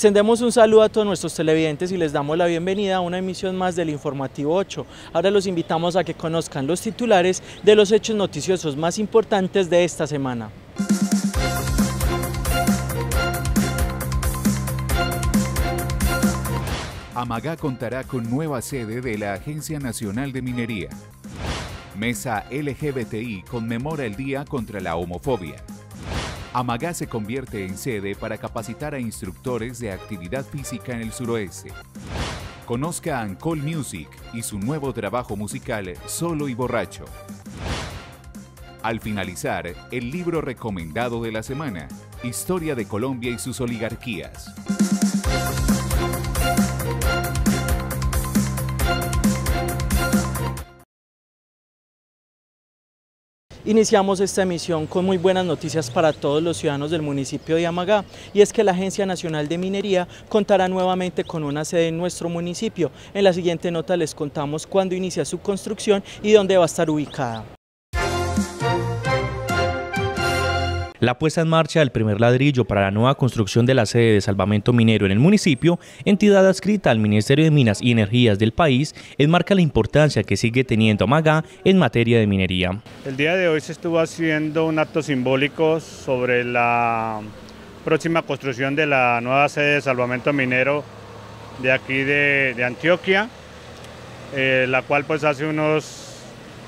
Extendemos un saludo a todos nuestros televidentes y les damos la bienvenida a una emisión más del Informativo 8. Ahora los invitamos a que conozcan los titulares de los hechos noticiosos más importantes de esta semana. Amagá contará con nueva sede de la Agencia Nacional de Minería. Mesa LGBTI conmemora el Día contra la Homofobia. Amagá se convierte en sede para capacitar a instructores de actividad física en el suroeste. Conozca a Ancol Music y su nuevo trabajo musical Solo y Borracho. Al finalizar, el libro recomendado de la semana, Historia de Colombia y sus oligarquías. Iniciamos esta emisión con muy buenas noticias para todos los ciudadanos del municipio de Amagá y es que la Agencia Nacional de Minería contará nuevamente con una sede en nuestro municipio. En la siguiente nota les contamos cuándo inicia su construcción y dónde va a estar ubicada. La puesta en marcha del primer ladrillo para la nueva construcción de la sede de salvamento minero en el municipio, entidad adscrita al Ministerio de Minas y Energías del país, enmarca la importancia que sigue teniendo Amagá en materia de minería. El día de hoy se estuvo haciendo un acto simbólico sobre la próxima construcción de la nueva sede de salvamento minero de aquí de, Antioquia, eh, la cual pues hace unos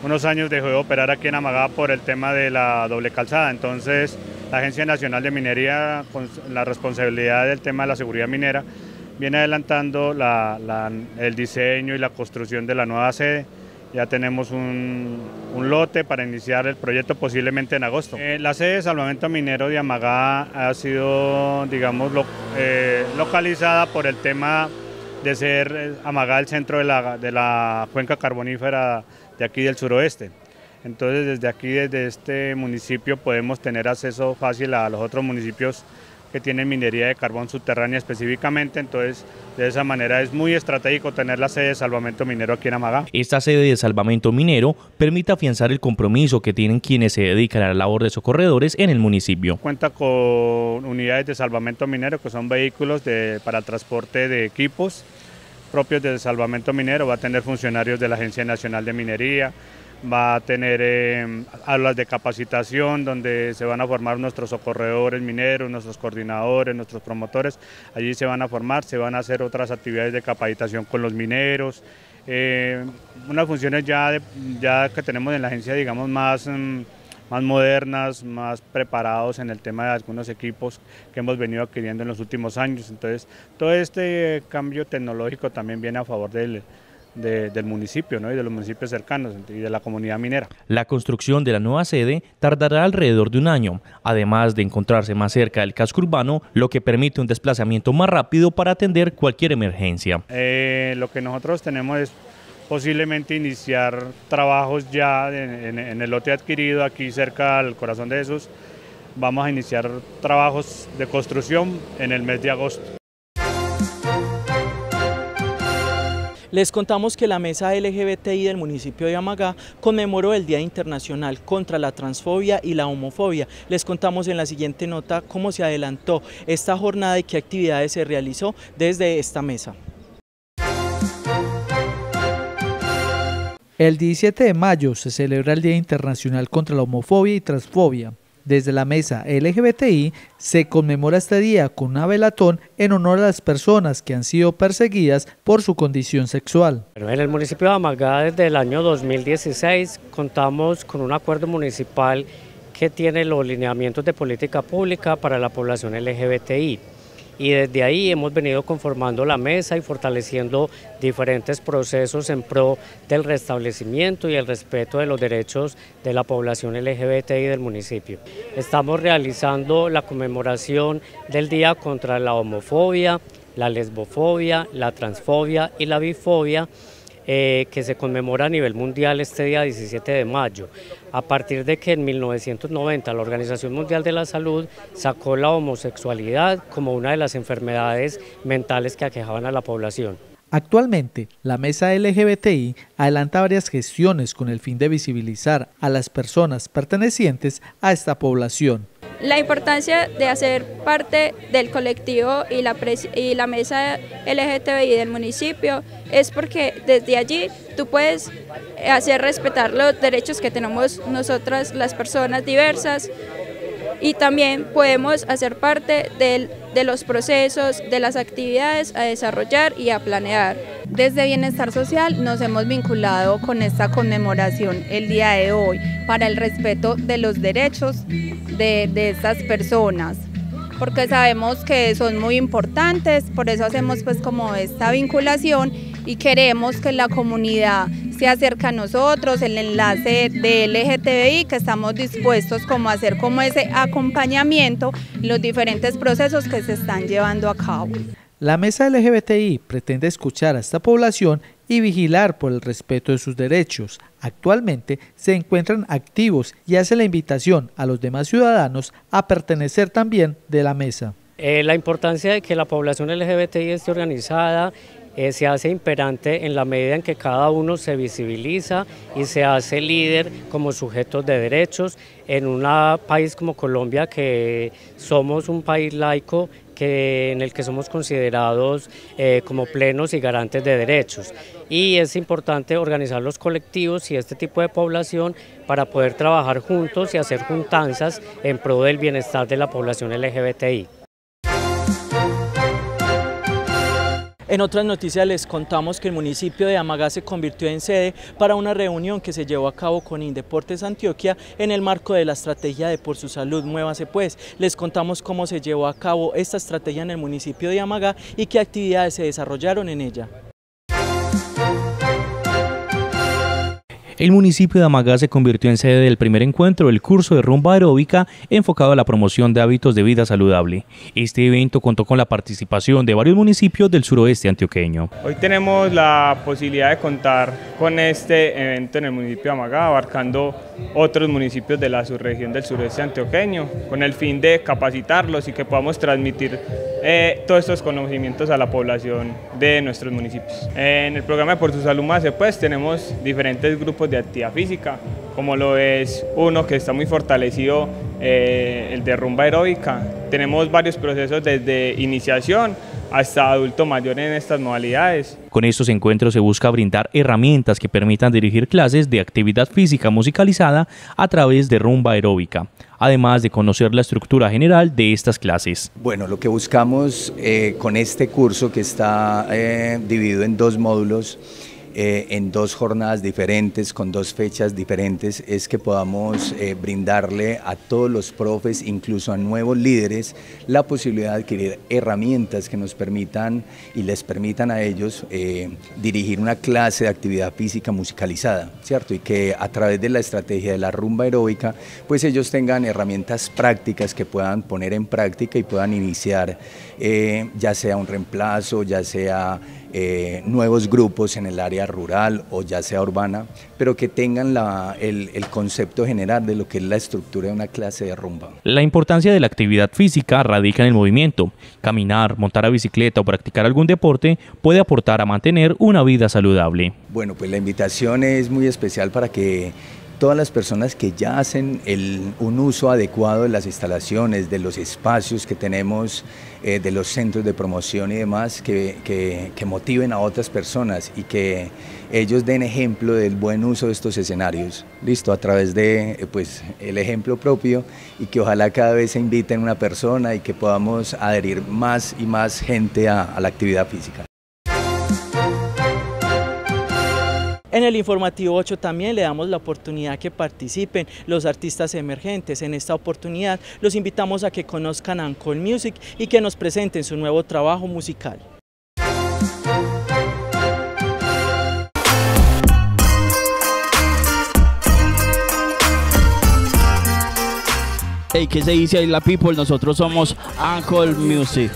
unos años dejó de operar aquí en Amagá por el tema de la doble calzada. Entonces, la Agencia Nacional de Minería, con la responsabilidad del tema de la seguridad minera, viene adelantando el diseño y la construcción de la nueva sede. Ya tenemos un, lote para iniciar el proyecto posiblemente en agosto. Eh, la sede de salvamento minero de Amagá ha sido, digamos, eh, localizada por el tema de ser eh, Amagá el centro de la, de la cuenca carbonífera de aquí del suroeste. Entonces desde aquí, desde este municipio, podemos tener acceso fácil a los otros municipios que tienen minería de carbón subterránea específicamente, entonces de esa manera es muy estratégico tener la sede de salvamento minero aquí en Amagá. Esta sede de salvamento minero permite afianzar el compromiso que tienen quienes se dedican a la labor de socorredores en el municipio. Cuenta con unidades de salvamento minero que son vehículos de, para transporte de equipos, propios del salvamento minero, va a tener funcionarios de la Agencia Nacional de Minería, va a tener eh, aulas de capacitación donde se van a formar nuestros socorredores mineros, nuestros coordinadores, nuestros promotores, allí se van a formar, se van a hacer otras actividades de capacitación con los mineros, eh, unas funciones ya, ya que tenemos en la agencia digamos más... Mm, más modernas, más preparados en el tema de algunos equipos que hemos venido adquiriendo en los últimos años. Entonces, todo este cambio tecnológico también viene a favor del, del municipio ¿no? y de los municipios cercanos y de la comunidad minera. La construcción de la nueva sede tardará alrededor de un año, además de encontrarse más cerca del casco urbano, lo que permite un desplazamiento más rápido para atender cualquier emergencia. Eh, lo que nosotros tenemos es posiblemente iniciar trabajos ya en, el lote adquirido aquí cerca al corazón de esos. Vamos a iniciar trabajos de construcción en el mes de agosto. Les contamos que la mesa LGBTI del municipio de Amagá conmemoró el Día Internacional contra la Transfobia y la Homofobia. Les contamos en la siguiente nota cómo se adelantó esta jornada y qué actividades se realizó desde esta mesa. El 17 de mayo se celebra el Día Internacional contra la Homofobia y Transfobia. Desde la mesa LGBTI se conmemora este día con una velatón en honor a las personas que han sido perseguidas por su condición sexual. en el municipio de Amagá desde el año 2016 contamos con un acuerdo municipal que tiene los lineamientos de política pública para la población LGBTI y desde ahí hemos venido conformando la mesa y fortaleciendo diferentes procesos en pro del restablecimiento y el respeto de los derechos de la población LGBTI del municipio. Estamos realizando la conmemoración del Día contra la homofobia, la lesbofobia, la transfobia y la bifobia eh, que se conmemora a nivel mundial este día 17 de mayo, a partir de que en 1990 la Organización Mundial de la Salud sacó la homosexualidad como una de las enfermedades mentales que aquejaban a la población. Actualmente, la Mesa LGBTI adelanta varias gestiones con el fin de visibilizar a las personas pertenecientes a esta población. La importancia de hacer parte del colectivo y la, y la mesa LGTBI del municipio es porque desde allí tú puedes hacer respetar los derechos que tenemos nosotras las personas diversas y también podemos hacer parte de los procesos, de las actividades a desarrollar y a planear. Desde Bienestar Social nos hemos vinculado con esta conmemoración el día de hoy para el respeto de los derechos de, de estas personas porque sabemos que son muy importantes, por eso hacemos pues como esta vinculación y queremos que la comunidad se acerque a nosotros, el enlace de LGTBI, que estamos dispuestos como a hacer como ese acompañamiento en los diferentes procesos que se están llevando a cabo. La mesa LGBTI pretende escuchar a esta población y vigilar por el respeto de sus derechos. Actualmente se encuentran activos y hace la invitación a los demás ciudadanos a pertenecer también de la mesa. Eh, la importancia de que la población LGBTI esté organizada eh, se hace imperante en la medida en que cada uno se visibiliza y se hace líder como sujetos de derechos en un país como Colombia que somos un país laico que, en el que somos considerados eh, como plenos y garantes de derechos. Y es importante organizar los colectivos y este tipo de población para poder trabajar juntos y hacer juntanzas en pro del bienestar de la población LGBTI. En otras noticias les contamos que el municipio de Amagá se convirtió en sede para una reunión que se llevó a cabo con Indeportes Antioquia en el marco de la estrategia de Por su Salud Muévase Pues. Les contamos cómo se llevó a cabo esta estrategia en el municipio de Amagá y qué actividades se desarrollaron en ella. El municipio de Amagá se convirtió en sede del primer encuentro del curso de rumba aeróbica enfocado a la promoción de hábitos de vida saludable. Este evento contó con la participación de varios municipios del suroeste antioqueño. Hoy tenemos la posibilidad de contar con este evento en el municipio de Amagá, abarcando otros municipios de la subregión del sureste antioqueño, con el fin de capacitarlos y que podamos transmitir eh, todos estos conocimientos a la población de nuestros municipios. En el programa de Por su Salud Más, pues tenemos diferentes grupos de actividad física, como lo es uno que está muy fortalecido, eh, el de rumba aeróbica. Tenemos varios procesos desde iniciación hasta adulto mayor en estas modalidades. Con estos encuentros se busca brindar herramientas que permitan dirigir clases de actividad física musicalizada a través de rumba aeróbica, además de conocer la estructura general de estas clases. Bueno, lo que buscamos eh, con este curso que está eh, dividido en dos módulos, eh, en dos jornadas diferentes, con dos fechas diferentes, es que podamos eh, brindarle a todos los profes, incluso a nuevos líderes, la posibilidad de adquirir herramientas que nos permitan y les permitan a ellos eh, dirigir una clase de actividad física musicalizada, ¿cierto? Y que a través de la estrategia de la rumba aeróbica, pues ellos tengan herramientas prácticas que puedan poner en práctica y puedan iniciar ya sea un reemplazo, ya sea eh, nuevos grupos en el área rural o ya sea urbana, pero que tengan el, el, concepto general de lo que es la estructura de una clase de rumba. La importancia de la actividad física radica en el movimiento. Caminar, montar a bicicleta o practicar algún deporte puede aportar a mantener una vida saludable. Bueno, pues la invitación es muy especial para que todas las personas que ya hacen un uso adecuado de las instalaciones, de los espacios que tenemos, eh, de los centros de promoción y demás, que, motiven a otras personas y que ellos den ejemplo del buen uso de estos escenarios, listo, a través de eh, pues, el ejemplo propio y que ojalá cada vez se inviten una persona y que podamos adherir más y más gente a la actividad física. En el informativo 8 también le damos la oportunidad que participen los artistas emergentes. En esta oportunidad los invitamos a que conozcan Ancol Music y que nos presenten su nuevo trabajo musical. Hey, ¿qué se dice ahí la people? Nosotros somos Ancol Music.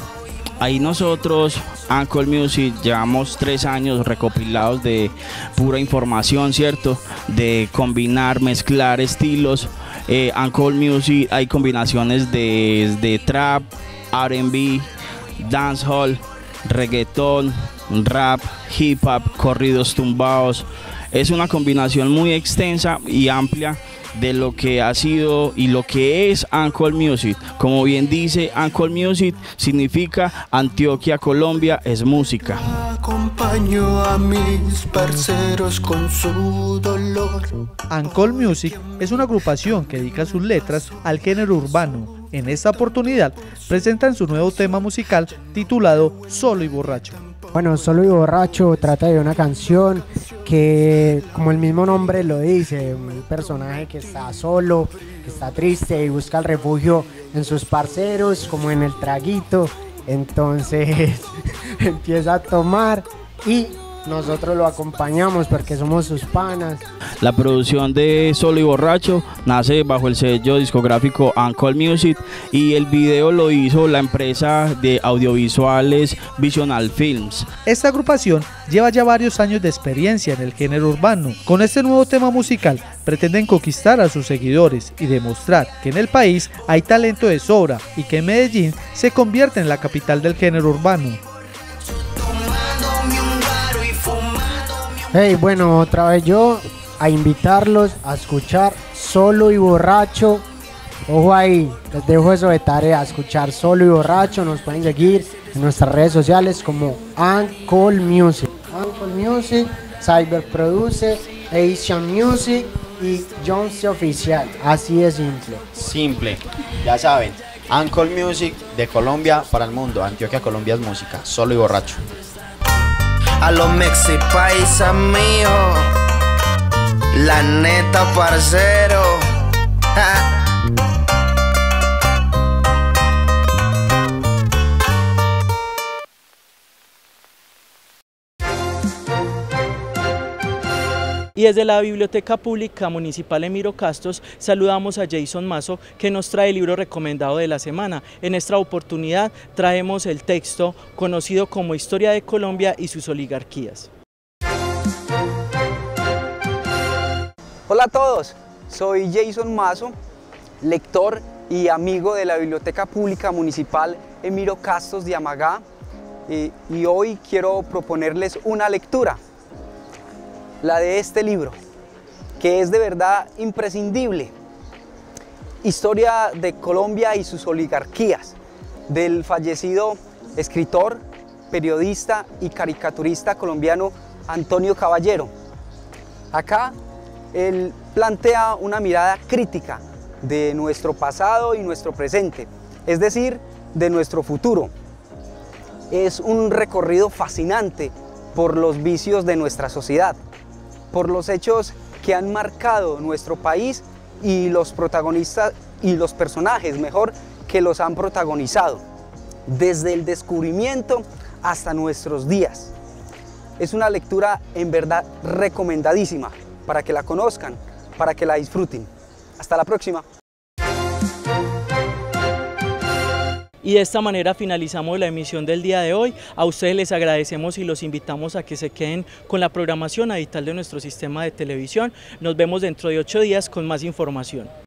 Ahí nosotros Anchor Music llevamos tres años recopilados de pura información, ¿cierto? De combinar, mezclar estilos. Eh, Music hay combinaciones de, de trap, RB, dancehall, reggaeton, rap, hip hop, corridos tumbados. Es una combinación muy extensa y amplia de lo que ha sido y lo que es Ancol Music. Como bien dice, Ancol Music significa Antioquia, Colombia es música. Acompaño a mis parceros con su dolor. Ancol Music es una agrupación que dedica sus letras al género urbano. En esta oportunidad presentan su nuevo tema musical titulado Solo y Borracho. Bueno, Solo y Borracho trata de una canción que, como el mismo nombre lo dice, un personaje que está solo, que está triste y busca el refugio en sus parceros, como en el traguito. Entonces empieza a tomar y nosotros lo acompañamos porque somos sus panas. La producción de Solo y Borracho nace bajo el sello discográfico Uncle Music y el video lo hizo la empresa de audiovisuales Visional Films. Esta agrupación lleva ya varios años de experiencia en el género urbano. Con este nuevo tema musical pretenden conquistar a sus seguidores y demostrar que en el país hay talento de sobra y que Medellín se convierte en la capital del género urbano. Hey, bueno, otra vez yo a invitarlos a escuchar Solo y Borracho. Ojo ahí, les dejo eso de tarea, escuchar Solo y Borracho. Nos pueden seguir en nuestras redes sociales como Ancol Music. Ancol Music, Cyber Produce, Asian Music y Jones Oficial. Así de simple. Simple, ya saben. Ancol Music de Colombia para el mundo. Antioquia, Colombia es música. Solo y borracho a los mexi paisa mío. La neta, parcero. Y desde la Biblioteca Pública Municipal Emiro Castos saludamos a Jason Mazo que nos trae el libro recomendado de la semana. En esta oportunidad traemos el texto conocido como Historia de Colombia y sus oligarquías. Hola a todos, soy Jason Mazo, lector y amigo de la Biblioteca Pública Municipal Emiro Castos de Amagá y, y hoy quiero proponerles una lectura la de este libro, que es de verdad imprescindible. Historia de Colombia y sus oligarquías, del fallecido escritor, periodista y caricaturista colombiano Antonio Caballero. Acá él plantea una mirada crítica de nuestro pasado y nuestro presente, es decir, de nuestro futuro. Es un recorrido fascinante por los vicios de nuestra sociedad por los hechos que han marcado nuestro país y los protagonistas y los personajes, mejor, que los han protagonizado, desde el descubrimiento hasta nuestros días. Es una lectura en verdad recomendadísima para que la conozcan, para que la disfruten. Hasta la próxima. Y de esta manera finalizamos la emisión del día de hoy. A ustedes les agradecemos y los invitamos a que se queden con la programación habitual de nuestro sistema de televisión. Nos vemos dentro de ocho días con más información.